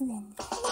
嗯